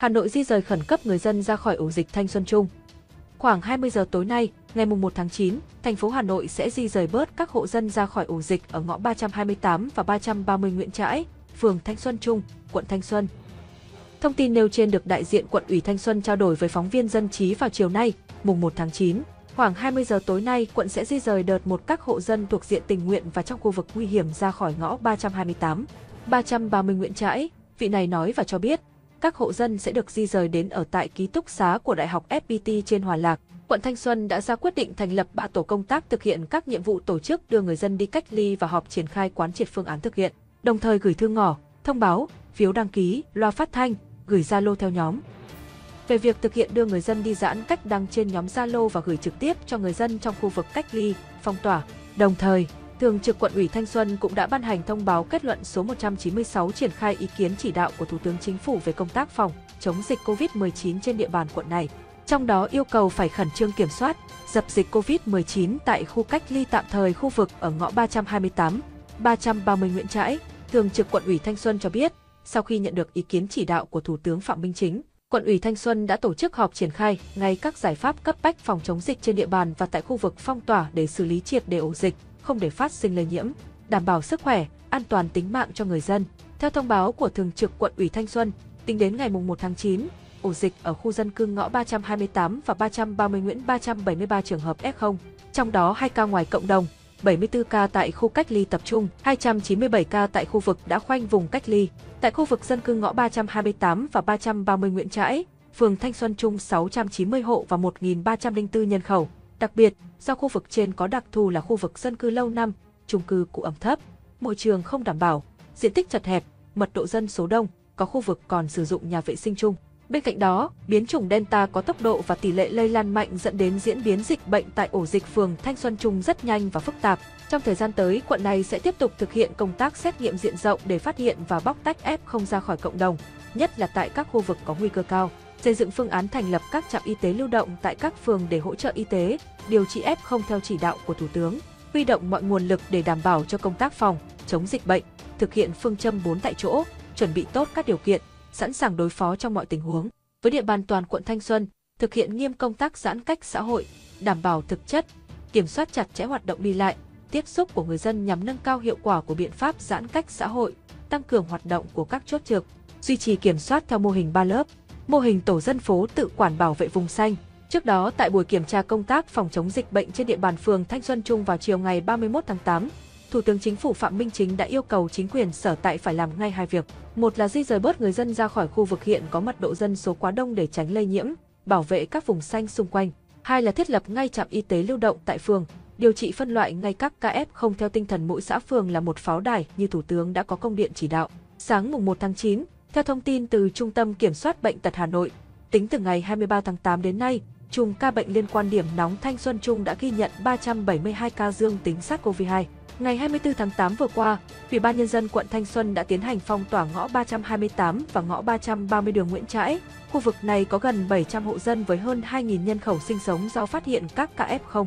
Hà Nội di rời khẩn cấp người dân ra khỏi ổ dịch Thanh Xuân Trung. Khoảng 20 giờ tối nay, ngày 1 tháng 9, thành phố Hà Nội sẽ di rời bớt các hộ dân ra khỏi ổ dịch ở ngõ 328 và 330 Nguyễn Trãi, phường Thanh Xuân Trung, quận Thanh Xuân. Thông tin nêu trên được đại diện quận ủy Thanh Xuân trao đổi với phóng viên dân trí vào chiều nay, mùng 1 tháng 9. Khoảng 20 giờ tối nay, quận sẽ di rời đợt một các hộ dân thuộc diện tình nguyện và trong khu vực nguy hiểm ra khỏi ngõ 328, 330 Nguyễn Trãi. Vị này nói và cho biết, các hộ dân sẽ được di rời đến ở tại ký túc xá của Đại học FPT trên Hòa Lạc. Quận Thanh Xuân đã ra quyết định thành lập ba tổ công tác thực hiện các nhiệm vụ tổ chức đưa người dân đi cách ly và họp triển khai quán triệt phương án thực hiện, đồng thời gửi thư ngỏ, thông báo, phiếu đăng ký, loa phát thanh, gửi Zalo theo nhóm. Về việc thực hiện đưa người dân đi giãn cách đăng trên nhóm Zalo và gửi trực tiếp cho người dân trong khu vực cách ly, phong tỏa. Đồng thời, Thường trực quận ủy Thanh Xuân cũng đã ban hành thông báo kết luận số 196 triển khai ý kiến chỉ đạo của Thủ tướng Chính phủ về công tác phòng chống dịch COVID-19 trên địa bàn quận này. Trong đó yêu cầu phải khẩn trương kiểm soát, dập dịch COVID-19 tại khu cách ly tạm thời khu vực ở ngõ 328, 330 Nguyễn Trãi. Thường trực quận ủy Thanh Xuân cho biết, sau khi nhận được ý kiến chỉ đạo của Thủ tướng Phạm Minh Chính, quận ủy Thanh Xuân đã tổ chức họp triển khai ngay các giải pháp cấp bách phòng chống dịch trên địa bàn và tại khu vực phong tỏa để xử lý triệt để ổ dịch không để phát sinh lây nhiễm, đảm bảo sức khỏe, an toàn tính mạng cho người dân. Theo thông báo của Thường trực quận ủy Thanh Xuân, tính đến ngày 1 tháng 9, ổ dịch ở khu dân cư ngõ 328 và 330 Nguyễn 373 trường hợp F0, trong đó 2 ca ngoài cộng đồng, 74 ca tại khu cách ly tập trung, 297 ca tại khu vực đã khoanh vùng cách ly. Tại khu vực dân cư ngõ 328 và 330 Nguyễn Trãi, phường Thanh Xuân Trung 690 hộ và 1.304 nhân khẩu. Đặc biệt, do khu vực trên có đặc thù là khu vực dân cư lâu năm, chung cư cụ ẩm thấp, môi trường không đảm bảo, diện tích chật hẹp, mật độ dân số đông, có khu vực còn sử dụng nhà vệ sinh chung. Bên cạnh đó, biến chủng Delta có tốc độ và tỷ lệ lây lan mạnh dẫn đến diễn biến dịch bệnh tại ổ dịch phường Thanh Xuân Trung rất nhanh và phức tạp. Trong thời gian tới, quận này sẽ tiếp tục thực hiện công tác xét nghiệm diện rộng để phát hiện và bóc tách F không ra khỏi cộng đồng, nhất là tại các khu vực có nguy cơ cao xây dựng phương án thành lập các trạm y tế lưu động tại các phường để hỗ trợ y tế, điều trị F0 theo chỉ đạo của Thủ tướng, huy động mọi nguồn lực để đảm bảo cho công tác phòng, chống dịch bệnh, thực hiện phương châm 4 tại chỗ, chuẩn bị tốt các điều kiện, sẵn sàng đối phó trong mọi tình huống. Với địa bàn toàn quận Thanh Xuân, thực hiện nghiêm công tác giãn cách xã hội, đảm bảo thực chất, kiểm soát chặt chẽ hoạt động đi lại, tiếp xúc của người dân nhằm nâng cao hiệu quả của biện pháp giãn cách xã hội, tăng cường hoạt động của các chốt trực, duy trì kiểm soát theo mô hình 3 lớp, mô hình tổ dân phố tự quản bảo vệ vùng xanh. Trước đó, tại buổi kiểm tra công tác phòng chống dịch bệnh trên địa bàn phường Thanh Xuân Trung vào chiều ngày 31 tháng 8, Thủ tướng Chính phủ Phạm Minh Chính đã yêu cầu chính quyền sở tại phải làm ngay hai việc. Một là di rời bớt người dân ra khỏi khu vực hiện có mật độ dân số quá đông để tránh lây nhiễm, bảo vệ các vùng xanh xung quanh. Hai là thiết lập ngay trạm y tế lưu động tại phường, điều trị phân loại ngay các ca F không theo tinh thần mỗi xã phường là một pháo đài như Thủ tướng đã có công điện chỉ đạo. Sáng mùng 1 tháng 9, theo thông tin từ Trung tâm Kiểm soát Bệnh tật Hà Nội, tính từ ngày 23 tháng 8 đến nay, chùm ca bệnh liên quan điểm nóng Thanh Xuân Trung đã ghi nhận 372 ca dương tính SARS-CoV-2. Ngày 24 tháng 8 vừa qua, Ủy ban Nhân dân quận Thanh Xuân đã tiến hành phong tỏa ngõ 328 và ngõ 330 đường Nguyễn Trãi. Khu vực này có gần 700 hộ dân với hơn 2.000 nhân khẩu sinh sống do phát hiện các ca F0.